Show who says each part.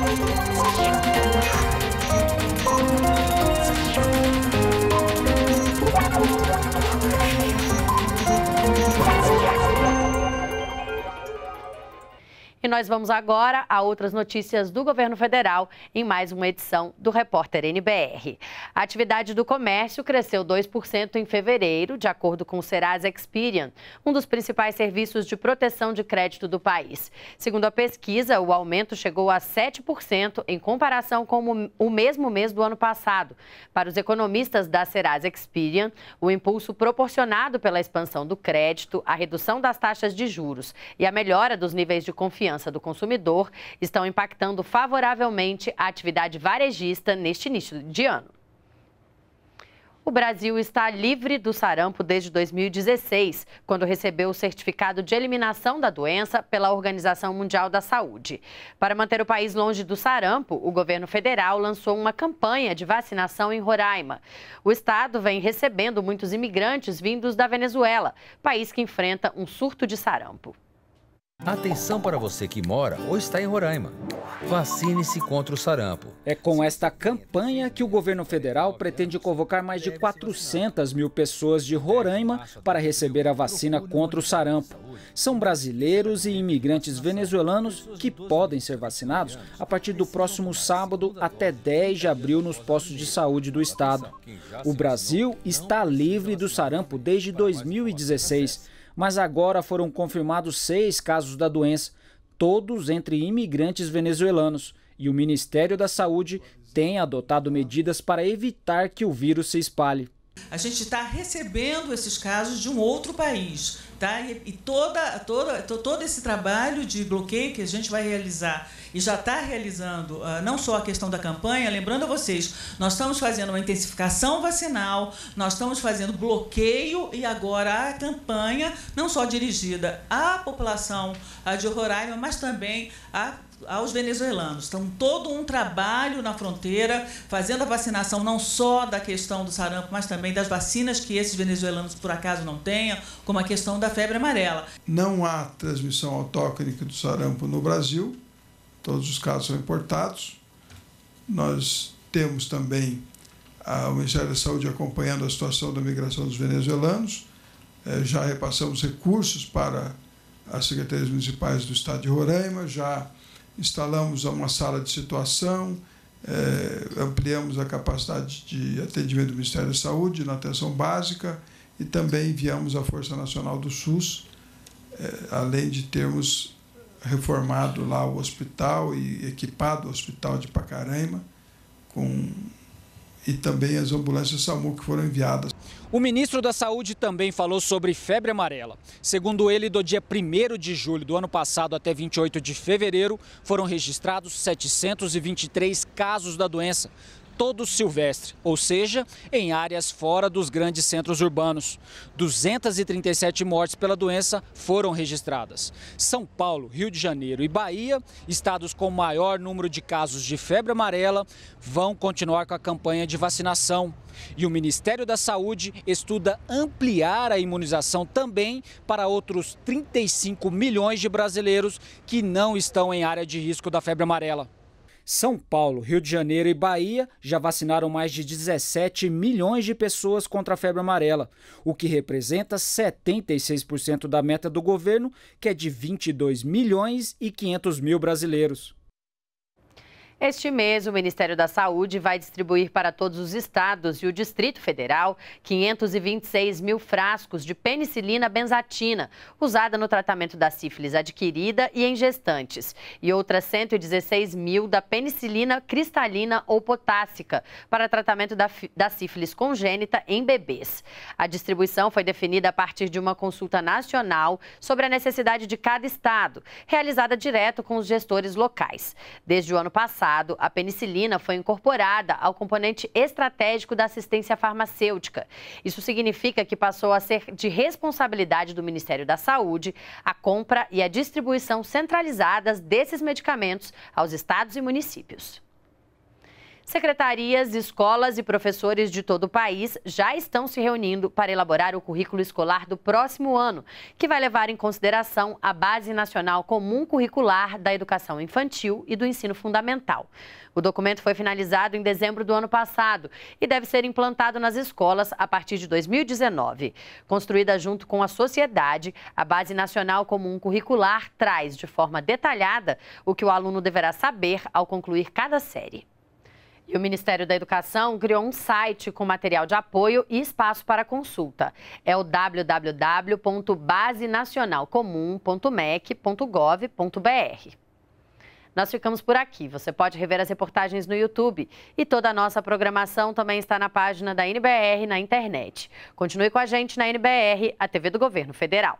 Speaker 1: Música E nós vamos agora a outras notícias do governo federal em mais uma edição do Repórter NBR. A atividade do comércio cresceu 2% em fevereiro, de acordo com o Serasa Experian, um dos principais serviços de proteção de crédito do país. Segundo a pesquisa, o aumento chegou a 7% em comparação com o mesmo mês do ano passado. Para os economistas da Serasa Experian, o impulso proporcionado pela expansão do crédito, a redução das taxas de juros e a melhora dos níveis de confiança confiança do consumidor estão impactando favoravelmente a atividade varejista neste início de ano. O Brasil está livre do sarampo desde 2016, quando recebeu o certificado de eliminação da doença pela Organização Mundial da Saúde. Para manter o país longe do sarampo, o governo federal lançou uma campanha de vacinação em Roraima. O estado vem recebendo muitos imigrantes vindos da Venezuela, país que enfrenta um surto de sarampo.
Speaker 2: Atenção para você que mora ou está em Roraima. Vacine-se contra o sarampo.
Speaker 3: É com esta campanha que o governo federal pretende convocar mais de 400 mil pessoas de Roraima para receber a vacina contra o sarampo. São brasileiros e imigrantes venezuelanos que podem ser vacinados a partir do próximo sábado até 10 de abril nos postos de saúde do estado. O Brasil está livre do sarampo desde 2016 mas agora foram confirmados seis casos da doença, todos entre imigrantes venezuelanos, e o Ministério da Saúde tem adotado medidas para evitar que o vírus se espalhe.
Speaker 4: A gente está recebendo esses casos de um outro país, tá? E, toda, toda, todo esse trabalho de bloqueio que a gente vai realizar e já está realizando uh, não só a questão da campanha, lembrando a vocês, nós estamos fazendo uma intensificação vacinal, nós estamos fazendo bloqueio e agora a campanha, não só dirigida à população uh, de Roraima, mas também aos venezuelanos. Então, todo um trabalho na fronteira, fazendo a vacinação não só da questão do sarampo, mas também das vacinas que esses venezuelanos, por acaso, não tenham, como a questão da febre amarela.
Speaker 5: Não há transmissão autóctone do sarampo no Brasil, todos os casos são importados. Nós temos também o Ministério da Saúde acompanhando a situação da migração dos venezuelanos. É, já repassamos recursos para as secretarias municipais do estado de Roraima, já instalamos uma sala de situação, é, ampliamos a capacidade de atendimento do Ministério da Saúde na atenção básica e também enviamos a Força Nacional do SUS, é, além de termos reformado lá o hospital e equipado o hospital de Pacaraima com e também as ambulâncias SAMU que foram enviadas.
Speaker 3: O ministro da Saúde também falou sobre febre amarela. Segundo ele, do dia 1 de julho do ano passado até 28 de fevereiro, foram registrados 723 casos da doença, todo silvestre, ou seja, em áreas fora dos grandes centros urbanos. 237 mortes pela doença foram registradas. São Paulo, Rio de Janeiro e Bahia, estados com maior número de casos de febre amarela, vão continuar com a campanha de vacinação. E o Ministério da Saúde estuda ampliar a imunização também para outros 35 milhões de brasileiros que não estão em área de risco da febre amarela. São Paulo, Rio de Janeiro e Bahia já vacinaram mais de 17 milhões de pessoas contra a febre amarela, o que representa 76% da meta do governo, que é de 22 milhões e 500 mil brasileiros.
Speaker 1: Este mês, o Ministério da Saúde vai distribuir para todos os estados e o Distrito Federal 526 mil frascos de penicilina benzatina, usada no tratamento da sífilis adquirida e em gestantes, e outras 116 mil da penicilina cristalina ou potássica, para tratamento da, da sífilis congênita em bebês. A distribuição foi definida a partir de uma consulta nacional sobre a necessidade de cada estado, realizada direto com os gestores locais. Desde o ano passado, passado, a penicilina foi incorporada ao componente estratégico da assistência farmacêutica. Isso significa que passou a ser de responsabilidade do Ministério da Saúde a compra e a distribuição centralizadas desses medicamentos aos estados e municípios. Secretarias, escolas e professores de todo o país já estão se reunindo para elaborar o currículo escolar do próximo ano, que vai levar em consideração a Base Nacional Comum Curricular da Educação Infantil e do Ensino Fundamental. O documento foi finalizado em dezembro do ano passado e deve ser implantado nas escolas a partir de 2019. Construída junto com a sociedade, a Base Nacional Comum Curricular traz de forma detalhada o que o aluno deverá saber ao concluir cada série. E o Ministério da Educação criou um site com material de apoio e espaço para consulta. É o www.basenacionalcomum.mec.gov.br. Nós ficamos por aqui. Você pode rever as reportagens no YouTube e toda a nossa programação também está na página da NBR na internet. Continue com a gente na NBR, a TV do Governo Federal.